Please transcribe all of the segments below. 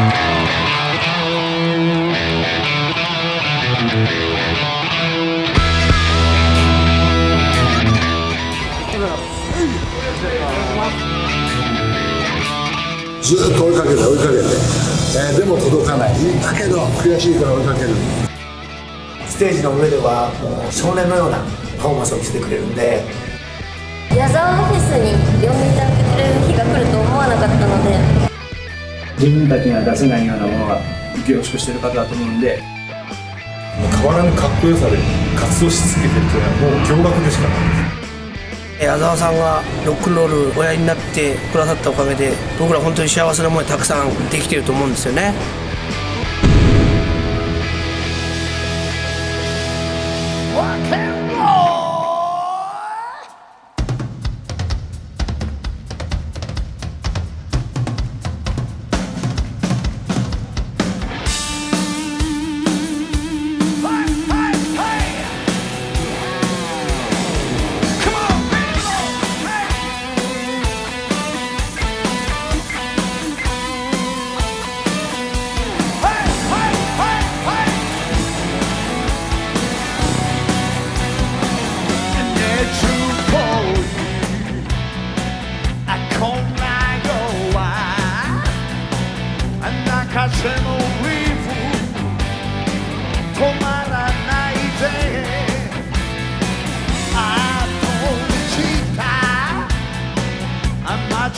ずっと追いかけて追いかけて、えー、でも届かない。だけど悔しいから追いかける。ステージの上では少年のようなパフォーマンスを見せてくれるんで。矢沢フェスに呼んでいただける日が来ると思わなかったので自分たちには出せないようなものが凝縮してる方だと思うんで変わらぬかっこよさで活動し続けてるというのはもう驚愕でしかないです矢沢さんがロックンロール親になってくださったおかげで僕ら本当に幸せな思いたくさんできてると思うんですよね。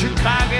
Chicago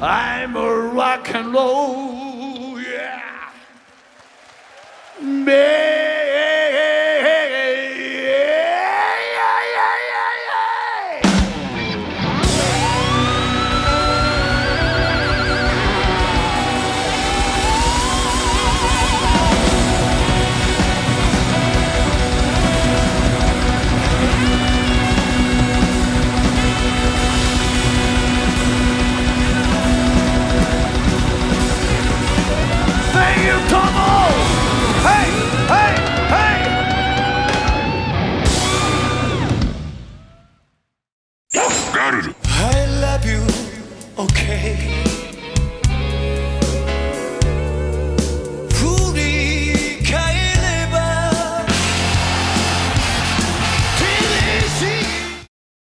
I'm a rock and roll, okay?